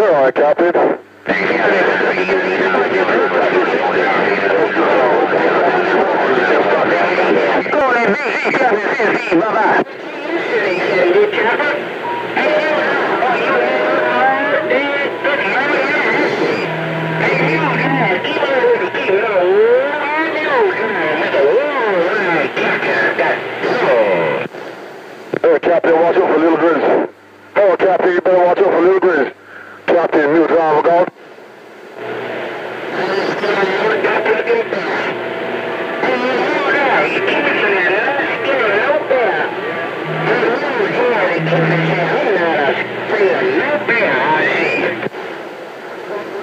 All right, Captain. Hey, Captain, watch out for little grizzlies. Oh, Captain, you better watch out for little grizzlies. Captain, Mule Driver gone.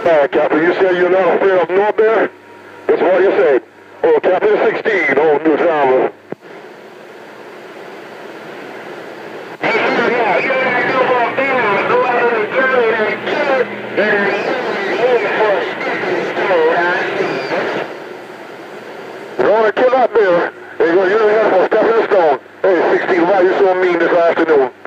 All right, Captain, you said you're not afraid of no bear? That's what you said. Oh, Captain 16, oh, Mule Driver. You want to kill that bear? Hey, 16, why you so mean this afternoon?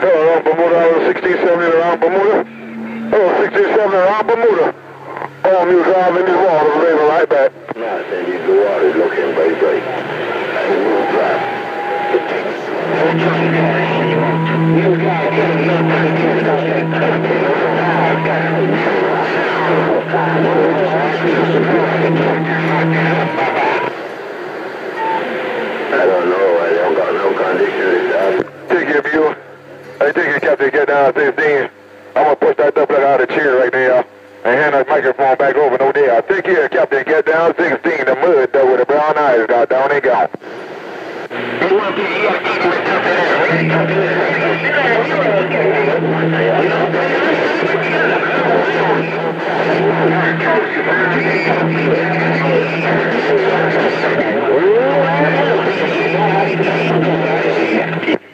Hello, Bermuda, 1670 around Bermuda. Hello, 1670 around Bermuda. All new drive in these waters, leaving right back. Now, San Diego water is looking very bright. I will drop. I don't know. I don't got no condition. Take your view. Hey, take your captain, get down 16. I'm gonna push that double out of the chair right there and hand that microphone back over no there. Take care, Captain, get down 16. The mud, though, with the brown eyes got down and gone.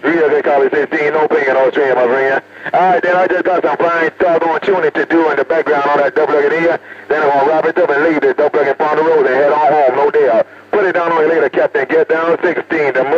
Real, they call 16, no ping in Australia, my friend. Alright, then I just got some fine doggone tuning to do in the background on that double looking here. Then I'm gonna wrap it up and leave this double looking on the road and head on home, no doubt. Put it down on your later, Captain. Get down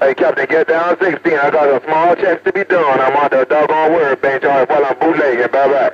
Hey, Captain, get down 16. I got a small check to be done. I'm on the doggone workbench all right, while I'm bootlegging. Bye-bye.